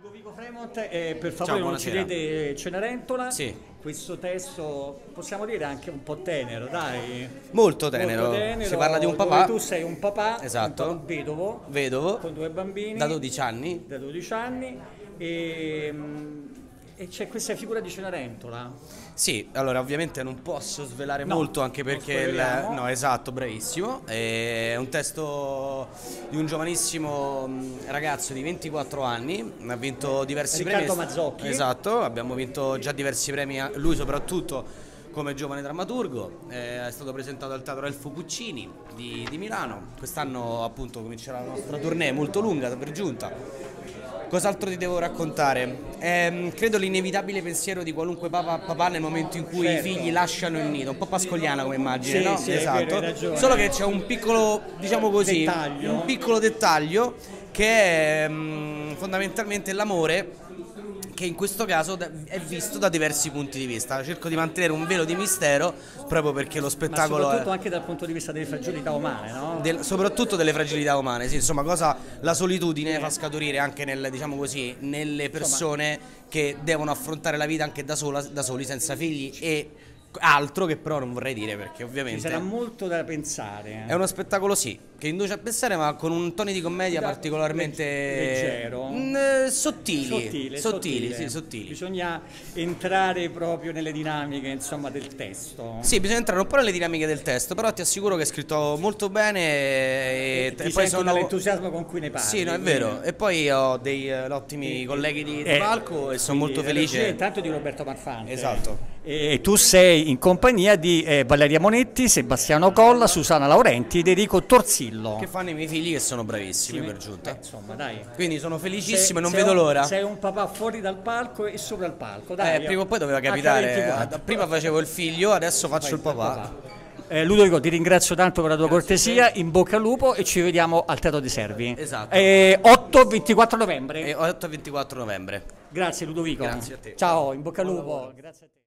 Ludovico Fremont, eh, per favore non buonasera. uccidete Cenerentola. Sì. Questo testo possiamo dire anche un po' tenero, dai. Molto tenero. Si parla di un papà. Tu sei un papà, Esatto. un papà vedovo, Vedovo. con due bambini Da 12 anni. da 12 anni e, mm, e c'è questa figura di Cenerentola. Sì, allora ovviamente non posso svelare No, molto anche perché il, no, esatto, bravissimo. È un testo di un giovanissimo mh, ragazzo di 24 anni, ha vinto diversi Riccardo premi. Mazzocchi. Esatto, abbiamo vinto già diversi premi, a- lui soprattutto come giovane drammaturgo, eh, è stato presentato al Teatro Elfo Puccini di, di Milano. Quest'anno appunto comincerà la nostra tournée molto lunga per giunta. Cos'altro ti devo raccontare? Ehm, credo l'inevitabile pensiero di qualunque papà, papà nel momento in cui Certo. i figli lasciano il nido, un po' pascogliana come immagine, Sì, no? sì, esatto. vero. Solo che c'è un piccolo, diciamo così, Dettaglio. un piccolo dettaglio che è mm, fondamentalmente l'amore che in questo caso è visto da diversi punti di vista. Cerco di mantenere un velo di mistero proprio perché lo Ma spettacolo soprattutto è anche dal punto di vista delle fragilità umane, no? del- soprattutto delle fragilità umane, sì, insomma, cosa la solitudine fa scaturire anche nel, diciamo così, nelle persone che devono affrontare la vita anche da, sola, da soli, senza figli e altro che però non vorrei dire perché Ci ovviamente sarà molto da pensare. è uno spettacolo sì, che induce a pensare ma con un tono di commedia Da- particolarmente leggero. Mm, eh, sottili, Sottile, sottili, sottile. sì, sottili. Bisogna entrare proprio nelle dinamiche insomma, del testo. Sì, bisogna entrare un po' nelle dinamiche del testo, però ti assicuro che è scritto molto bene e, Ti e poi l'entusiasmo con cui ne parli. Sì, no, è quindi- vero. E poi ho dei eh, ottimi colleghi di, Eh, palco e sono molto regia felice. Intanto di Roberto Marfante. Esatto. E tu sei in compagnia di eh, Valeria Monetti, Sebastiano Colla, Susana Laurenti ed Enrico Torzillo. Che fanno i miei figli che sono bravissimi per Eh, giunta. insomma, dai. Quindi sono felicissimo e non vedo l'ora. Sei un papà fuori dal palco e sopra il palco, dai. Eh, prima o poi doveva capitare. H24. Prima facevo il figlio, adesso faccio il papà. Eh, Ludovico, ti ringrazio tanto per la tua cortesia, in bocca al lupo e ci vediamo al Teatro dei Servi. Esatto. Eh, 8-24 novembre. E 8 e 24 novembre. Grazie Ludovico. Grazie a te. Ciao, in bocca al lupo. Grazie a te.